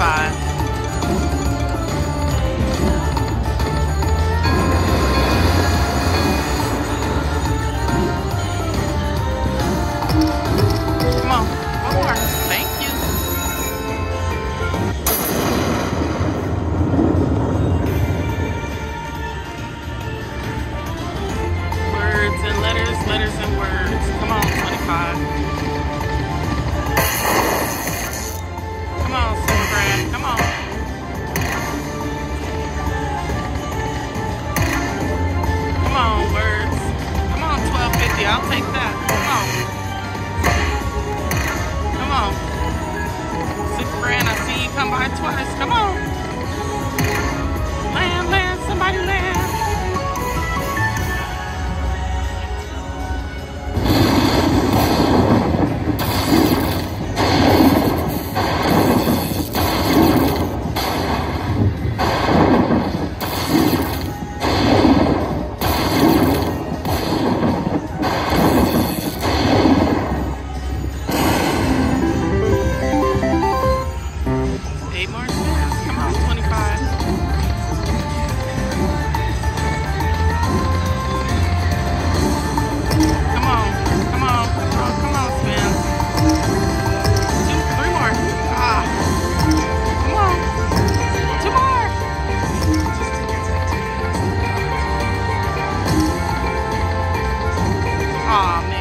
25. 1250. I'll take that. Come on. Come on. Super Grand, I see you come by twice. Come on. Aw, man.